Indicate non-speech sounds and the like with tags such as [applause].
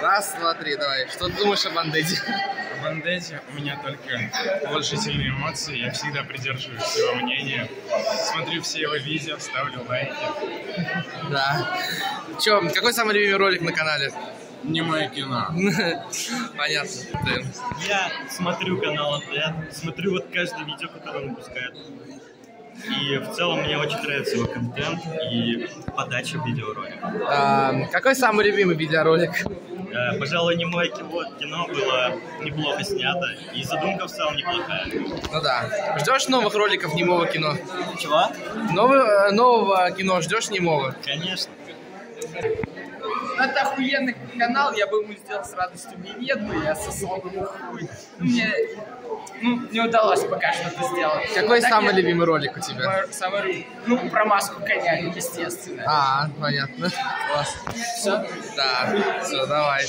Раз, два, три, давай. Что ты думаешь о бандете? В бандете у меня только положительные эмоции. Я всегда придерживаюсь его мнения. Смотрю все его видео, ставлю лайки. Да. Че, какой самый любимый ролик на канале? Не мое кино. [laughs] Понятно. Я смотрю канал НТ, смотрю вот каждое видео, которое он выпускает. И в целом мне очень нравится его контент и подача видеоролика. А, какой самый любимый видеоролик? Э, Пожалуй, не мое кино, кино было неплохо снято, и задумка в целом неплохая. Ну да. Ждешь новых роликов немого кино? Чего? Нового, нового кино ждешь немого? Конечно. Это охуенный канал, я бы ему сделал с радостью минет, но я сосал бы ему хуй. Ну, Мне ну, не удалось пока что это сделать. Какой Так самый я- любимый ролик у тебя? Самый, ну, про маску коня, естественно. А, понятно. Класс. Все? Да, все, давай.